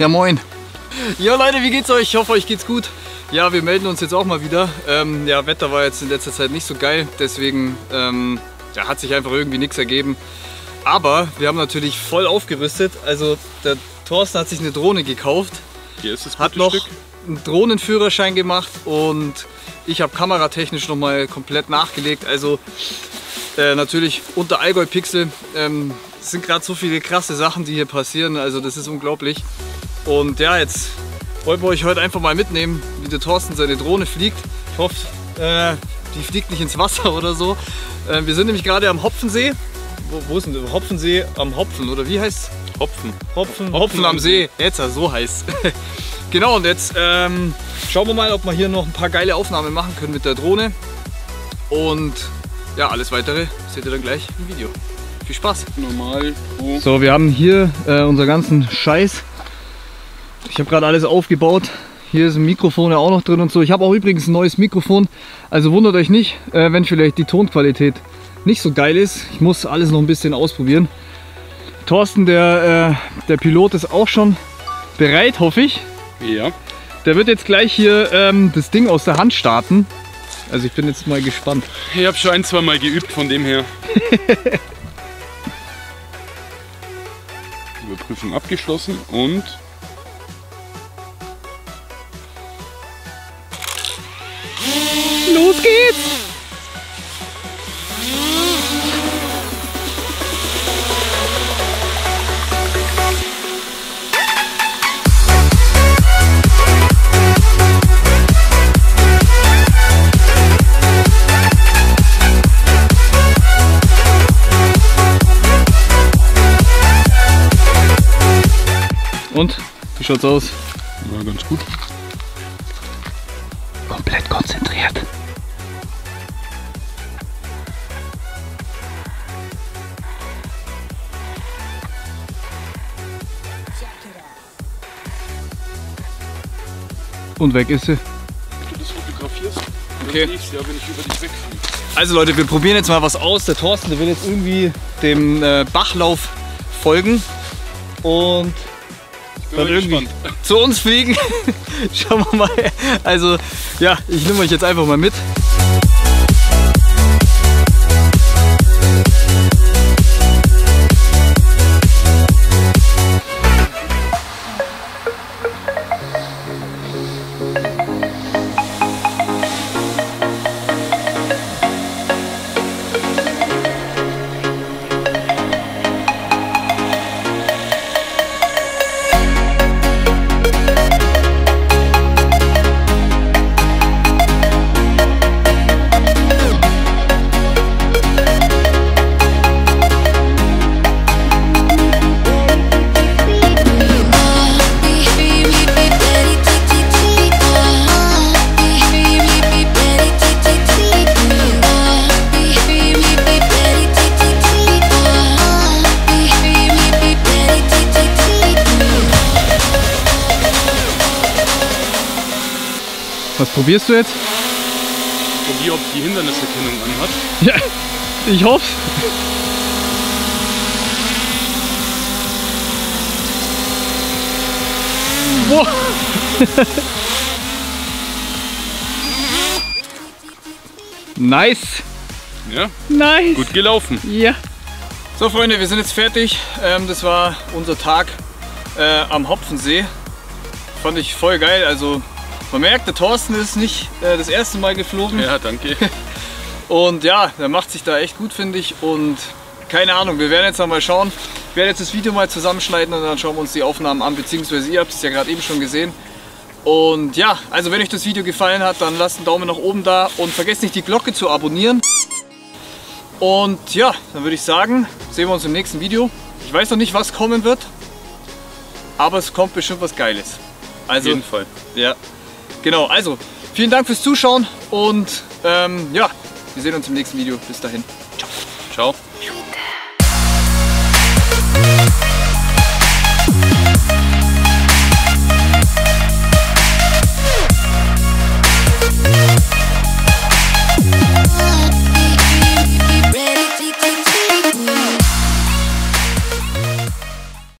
Ja, moin. Ja, Leute, wie geht's euch? Ich hoffe, euch geht's gut. Ja, wir melden uns jetzt auch mal wieder. Ähm, ja, Wetter war jetzt in letzter Zeit nicht so geil, deswegen ähm, ja, hat sich einfach irgendwie nichts ergeben. Aber wir haben natürlich voll aufgerüstet. Also der Thorsten hat sich eine Drohne gekauft. Hier ist das hat noch Stück. einen Drohnenführerschein gemacht und ich habe kameratechnisch noch mal komplett nachgelegt. Also äh, natürlich unter Allgäu Pixel ähm, sind gerade so viele krasse Sachen, die hier passieren. Also das ist unglaublich. Und ja, jetzt wollen wir euch heute einfach mal mitnehmen, wie der Thorsten seine Drohne fliegt. Ich hoffe, äh, die fliegt nicht ins Wasser oder so. Äh, wir sind nämlich gerade am Hopfensee. Wo, wo ist denn der Hopfensee? Am Hopfen oder wie heißt Hopfen. Hopfen, Hopfen, Hopfen am See. Jetzt, so heißt Genau, und jetzt ähm, schauen wir mal, ob wir hier noch ein paar geile Aufnahmen machen können mit der Drohne. Und ja, alles weitere seht ihr dann gleich im Video. Viel Spaß. Normal. Oh. So, wir haben hier äh, unser ganzen Scheiß. Ich habe gerade alles aufgebaut. Hier ist ein Mikrofon auch noch drin und so. Ich habe auch übrigens ein neues Mikrofon. Also wundert euch nicht, äh, wenn vielleicht die Tonqualität nicht so geil ist. Ich muss alles noch ein bisschen ausprobieren. Thorsten, der, äh, der Pilot, ist auch schon bereit, hoffe ich. Ja. Der wird jetzt gleich hier ähm, das Ding aus der Hand starten. Also ich bin jetzt mal gespannt. Ich habe schon ein, zwei Mal geübt von dem her. Überprüfung abgeschlossen und los geht's! Und? Wie schaut's aus? Ja, ganz gut. Komplett konzentriert. Und weg ist sie. Du das fotografierst, okay. Ich, ja, wenn ich über dich wegfliege. Also Leute, wir probieren jetzt mal was aus. Der Thorsten, der will jetzt irgendwie dem äh, Bachlauf folgen. Und dann irgendwie gespannt. zu uns fliegen. Schauen wir mal. Also ja, ich nehme euch jetzt einfach mal mit. Was probierst du jetzt? Ich probiere, ob die Hinderniserkennung anhat. Ja, ich hoffe. Boah. nice. Ja. Nice. Gut gelaufen. Ja. So Freunde, wir sind jetzt fertig. Ähm, das war unser Tag äh, am Hopfensee. Fand ich voll geil. Also man merkt, der Thorsten ist nicht äh, das erste Mal geflogen. Ja, danke. Und ja, der macht sich da echt gut, finde ich. Und keine Ahnung, wir werden jetzt noch mal schauen. Ich werde jetzt das Video mal zusammenschneiden und dann schauen wir uns die Aufnahmen an, beziehungsweise ihr habt es ja gerade eben schon gesehen. Und ja, also wenn euch das Video gefallen hat, dann lasst einen Daumen nach oben da und vergesst nicht die Glocke zu abonnieren. Und ja, dann würde ich sagen, sehen wir uns im nächsten Video. Ich weiß noch nicht, was kommen wird, aber es kommt bestimmt was Geiles. Also, Auf jeden Fall. Ja. Genau, also vielen Dank fürs Zuschauen und ähm, ja, wir sehen uns im nächsten Video. Bis dahin. Ciao. Ciao.